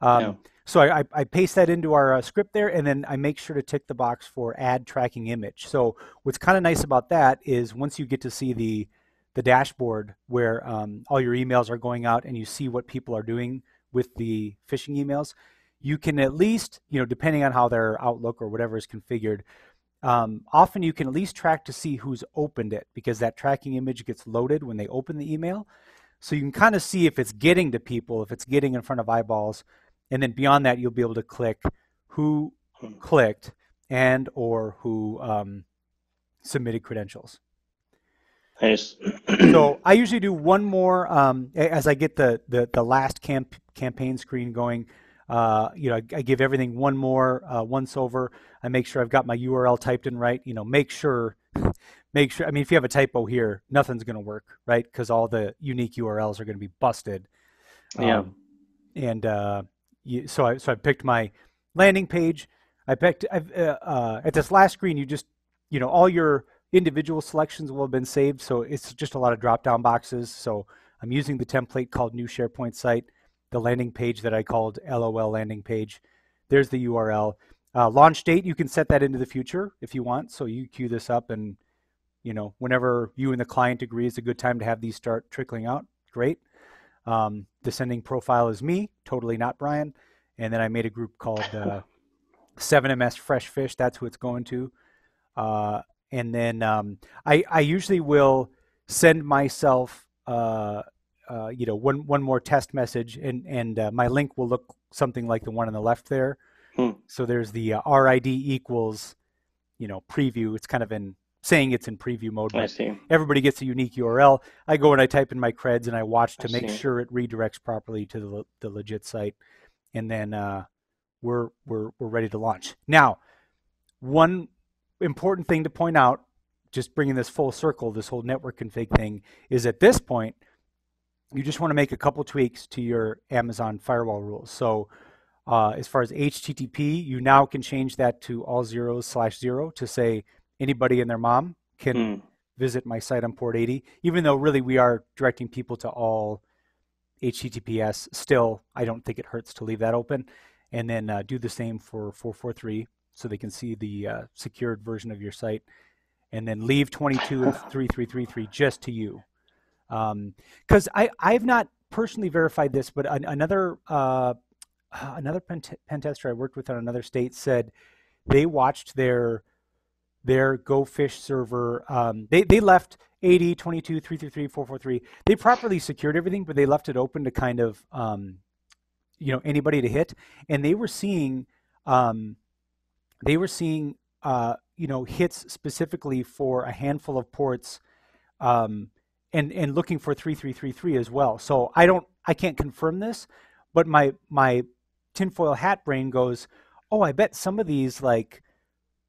Um, yeah. So I, I, paste that into our uh, script there, and then I make sure to tick the box for add tracking image. So what's kind of nice about that is once you get to see the the dashboard where um, all your emails are going out and you see what people are doing with the phishing emails, you can at least, you know, depending on how their Outlook or whatever is configured, um, often you can at least track to see who's opened it because that tracking image gets loaded when they open the email. So you can kind of see if it's getting to people, if it's getting in front of eyeballs, and then beyond that, you'll be able to click who clicked and or who um, submitted credentials. Nice. so I usually do one more um, as I get the the, the last camp, campaign screen going. Uh, you know, I, I, give everything one more uh, once over. I make sure I've got my URL typed in right. You know, make sure, make sure. I mean, if you have a typo here, nothing's going to work, right? Because all the unique URLs are going to be busted. Yeah. Um, and uh, you, so I so I picked my landing page. I picked uh, uh, at this last screen. You just you know all your individual selections will have been saved. So it's just a lot of drop down boxes. So I'm using the template called new SharePoint site, the landing page that I called LOL landing page. There's the URL. Uh, launch date, you can set that into the future if you want. So you queue this up and, you know, whenever you and the client agree is a good time to have these start trickling out, great. Um, descending profile is me, totally not Brian. And then I made a group called uh, 7MS Fresh Fish. That's who it's going to. Uh, and then um, I I usually will send myself uh, uh, you know one one more test message, and and uh, my link will look something like the one on the left there. Hmm. So there's the uh, RID equals you know preview. It's kind of in saying it's in preview mode. I see. Everybody gets a unique URL. I go and I type in my creds and I watch to I make see. sure it redirects properly to the the legit site, and then uh, we're we're we're ready to launch. Now, one important thing to point out, just bringing this full circle, this whole network config thing, is at this point, you just want to make a couple tweaks to your Amazon firewall rules. So uh, as far as HTTP, you now can change that to all zeros slash zero to say anybody and their mom can mm. visit my site on port 80, even though really we are directing people to all HTTPS. Still, I don't think it hurts to leave that open. And then uh, do the same for 443 so they can see the uh, secured version of your site, and then leave 22 and 3333 just to you. Because um, I I've not personally verified this, but an, another uh, another pen, pen tester I worked with in another state said they watched their their Go Fish server. Um, they they left 80, 22, 333, 443. They properly secured everything, but they left it open to kind of um, you know anybody to hit, and they were seeing um, they were seeing uh, you know hits specifically for a handful of ports. Um, and, and looking for 3333 as well. So I don't I can't confirm this, but my my tinfoil hat brain goes, oh, I bet some of these like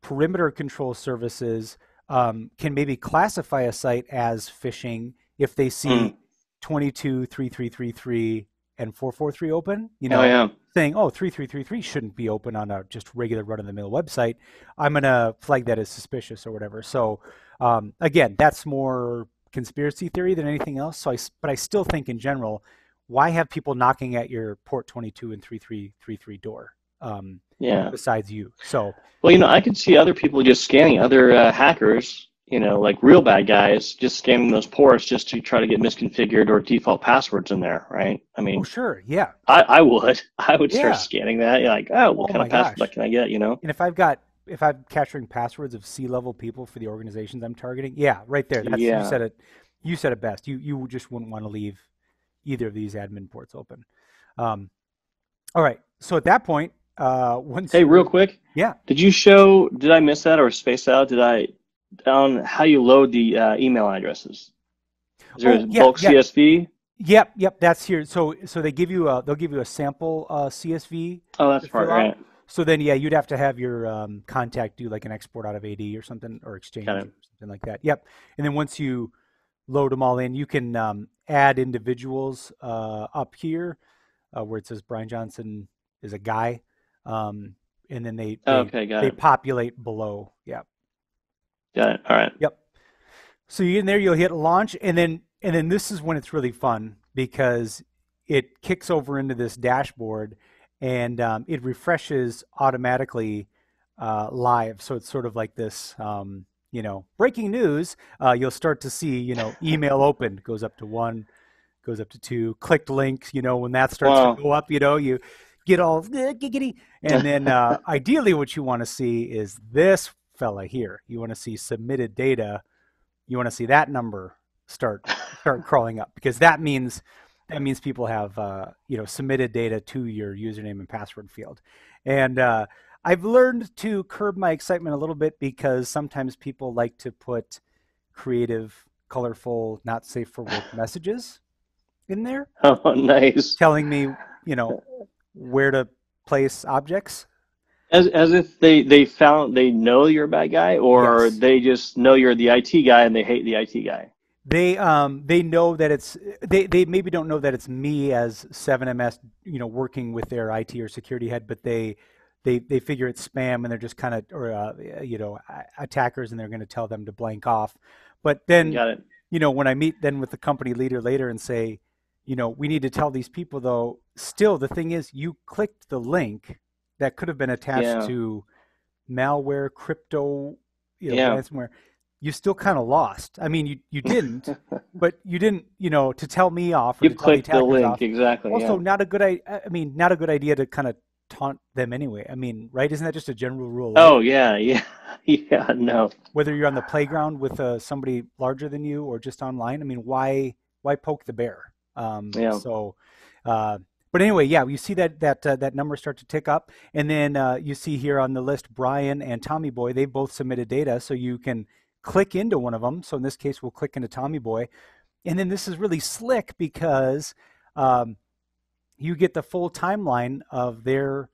perimeter control services um, can maybe classify a site as phishing if they see mm. 22, 3333, and 443 open. You know, oh, yeah. saying, oh, 3333 shouldn't be open on a just regular run of the mill website. I'm going to flag that as suspicious or whatever. So, um, again, that's more conspiracy theory than anything else. So I, but I still think in general, why have people knocking at your port 22 and 3333 door? Um, yeah. Besides you, so. Well, you know, I could see other people just scanning other uh, hackers. You know, like real bad guys, just scanning those ports just to try to get misconfigured or default passwords in there, right? I mean, oh, sure, yeah. I, I would, I would yeah. start scanning that. You're like, oh, what oh kind of password gosh. can I get? You know. And if I've got if I'm capturing passwords of C-level people for the organizations I'm targeting, yeah, right there. That's, yeah. You said it. You said it best. You you just wouldn't want to leave either of these admin ports open. Um, all right. So at that point, uh, once hey, real quick, yeah. Did you show? Did I miss that or space out? Did I on how you load the uh, email addresses? Is there oh, a yeah, bulk yeah. CSV? Yep, yep, that's here. So, so they give you a they'll give you a sample uh, CSV. Oh, that's part right. So then, yeah, you'd have to have your um, contact do like an export out of AD or something, or Exchange or something like that. Yep. And then once you load them all in, you can um, add individuals uh, up here uh, where it says Brian Johnson is a guy, um, and then they they, okay, they it. populate below. Yeah. Got it. All right. Yep. So you in there, you'll hit launch, and then and then this is when it's really fun because it kicks over into this dashboard and um, it refreshes automatically uh, live. So it's sort of like this, um, you know, breaking news. Uh, you'll start to see, you know, email open goes up to one, goes up to two, clicked links. You know, when that starts wow. to go up, you know, you get all eh, giggity, and then uh, ideally, what you want to see is this fella here. You want to see submitted data. You want to see that number start start crawling up because that means that means people have uh, you know submitted data to your username and password field. And uh, i've learned to curb my excitement a little bit because sometimes people like to put creative colorful not safe for work messages in there. Oh nice. Telling me you know where to place objects? As, as if they, they found they know you're a bad guy or yes. they just know you're the IT guy and they hate the IT guy? They um they know that it's they they maybe don't know that it's me as 7ms you know working with their IT or security head but they they they figure it's spam and they're just kind of or uh, you know attackers and they're going to tell them to blank off. But then you know when I meet then with the company leader later and say you know we need to tell these people though still the thing is you clicked the link that could have been attached yeah. to malware crypto you know yeah. ransomware you still kind of lost. I mean, you you didn't, but you didn't, you know, to tell me off. you clicked the link off. exactly. Also, yeah. not a good. I, I mean, not a good idea to kind of taunt them anyway. I mean, right? Isn't that just a general rule? Oh yeah, yeah, yeah. No. Whether you're on the playground with uh, somebody larger than you or just online, I mean, why why poke the bear? Um, yeah. So. Uh, but anyway, yeah, you see that that uh, that number start to tick up, and then uh, you see here on the list Brian and Tommy Boy. They've both submitted data, so you can click into one of them. So in this case, we'll click into Tommy Boy. And then this is really slick because um, you get the full timeline of their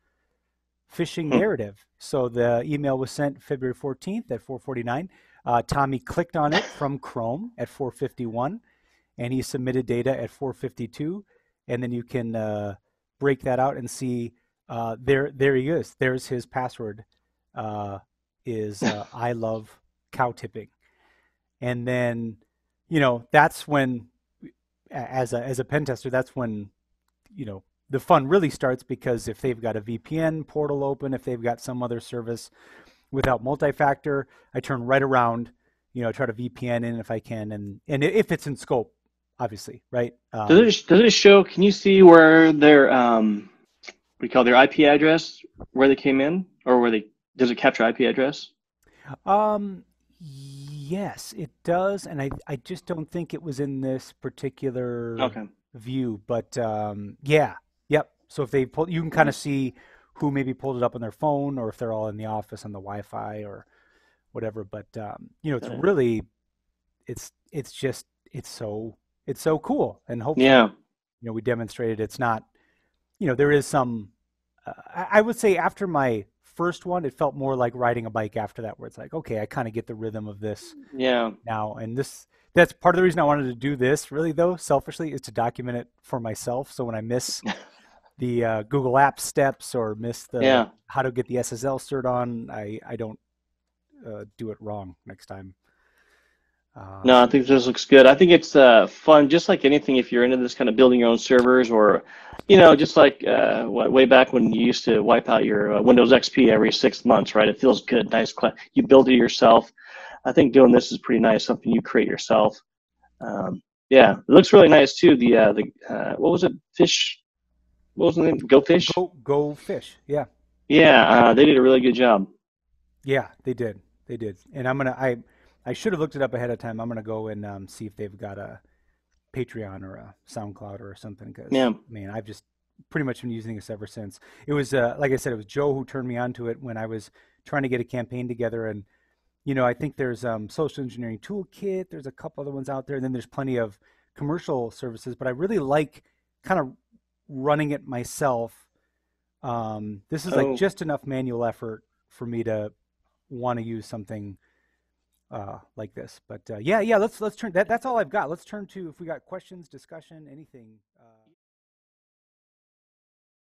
phishing hmm. narrative. So the email was sent February 14th at 449. Uh, Tommy clicked on it from Chrome at 451, and he submitted data at 452. And then you can uh, break that out and see uh, there. There he is. There's his password. Uh, is uh, I love cow tipping. And then, you know, that's when, as a, as a pen tester, that's when, you know, the fun really starts because if they've got a VPN portal open, if they've got some other service without multi-factor, I turn right around, you know, try to VPN in if I can, and and if it's in scope, obviously, right? Um, does it does it show? Can you see where their um, we call their IP address, where they came in, or where they Does it capture IP address? Um, yes, it does, and I I just don't think it was in this particular Okay. view, but um, yeah, yep. So if they pull, you can kind of see who maybe pulled it up on their phone, or if they're all in the office on the Wi-Fi or whatever. But um, you know, it's really, it's it's just it's so it's so cool, and hopefully, Yeah. you know, we demonstrated it's not, you know, there is some. Uh, I, I would say after my first one, it felt more like riding a bike after that, where it's like, okay, I kind of get the rhythm of this Yeah. now and this that's part of the reason i wanted to do this really though selfishly is to document it for myself so when i miss the uh, google apps steps or miss the Yeah. how to get the ssl cert on i i don't uh, do it wrong next time uh, No, I think this looks good. I think it's uh, fun, just like anything. If you're into this kind of building your own servers, or you know, just like uh, way back when you used to wipe out your uh, Windows XP every six months, right? It feels good, nice. You build it yourself. I think doing this is pretty nice. Something you create yourself. Um, yeah, it looks really nice too. The uh, the uh, what was it? Fish. What was the name? Go fish. go go fish yeah Yeah, uh, they did a really good job. yeah they did they did and i'm gonna i i should have looked it up ahead of time. I'm gonna go and um, see if they've got a patreon or a soundcloud or something because Yeah. man i've just pretty much been using this ever since. It was uh, like i said it was joe who turned me onto it when i was trying to get a campaign together. And you know i think there's um, social engineering toolkit there's a couple other ones out there and then there's plenty of commercial services. But i really like kind of running it myself. Um, this is Oh. like just enough manual effort for me to want to use something uh, like this. But uh, yeah yeah let's let's turn that that's all i've got. Let's turn to if we got questions discussion anything